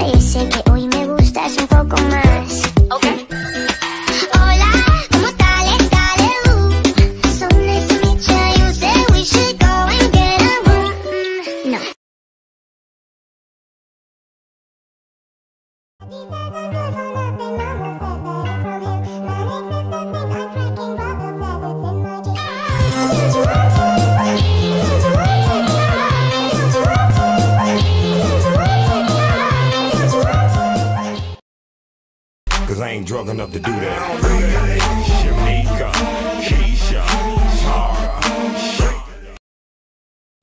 Parece que hoy me gustas un poco más. Okay. Hola, ¿cómo estás? Dale, uh. So nice to meet. You say we should go and get a room. No. Cause I ain't drunk enough to do that. Shamika, Keisha, Tara,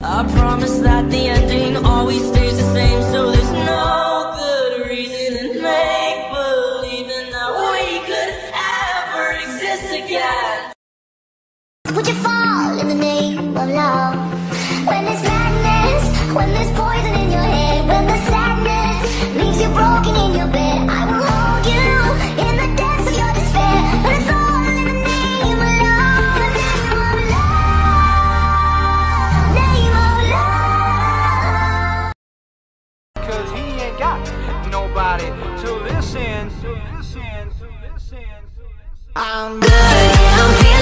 I promise that the ending always stays the same, so there's no good reason in make believing that we could ever exist again. Would you fall in the name of love? When there's madness, when there's poison ends. Till this ends. Till this ends. I'm good, I'm